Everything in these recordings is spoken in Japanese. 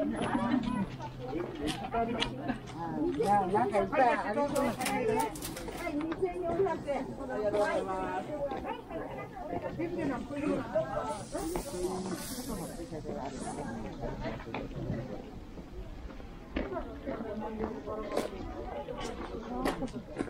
なんかいっぱいありそうな感じね。あ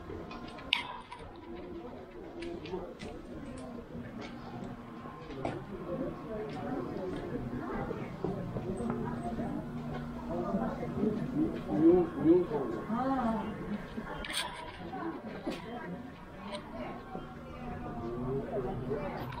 Thank you.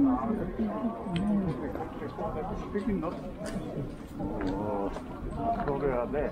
それはね。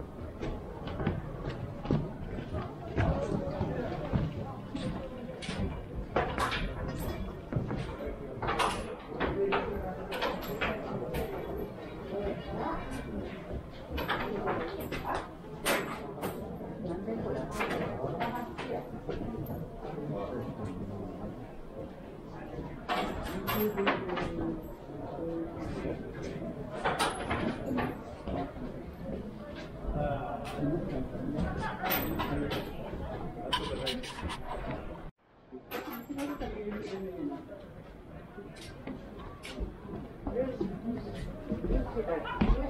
Thank you.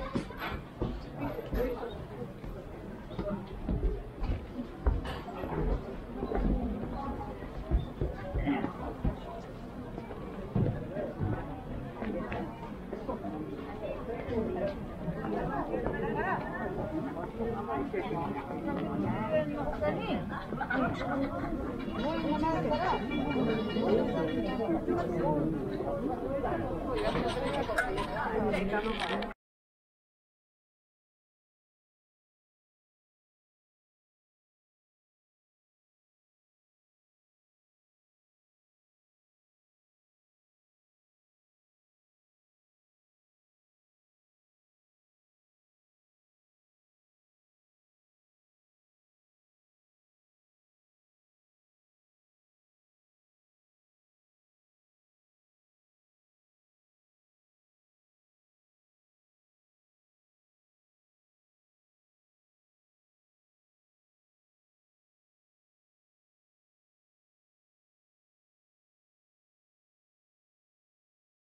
もうやめたくないから。